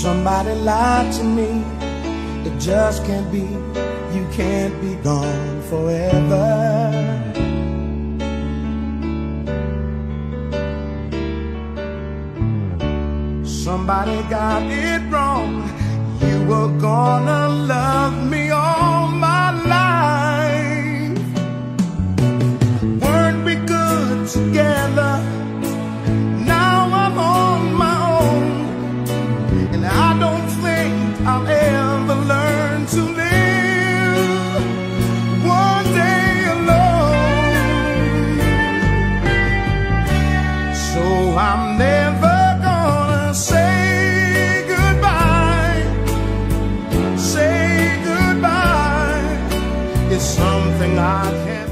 Somebody lied to me. It just can't be. You can't be gone forever. Somebody got it wrong. You were me I'm never gonna say goodbye. Say goodbye. Something I can't.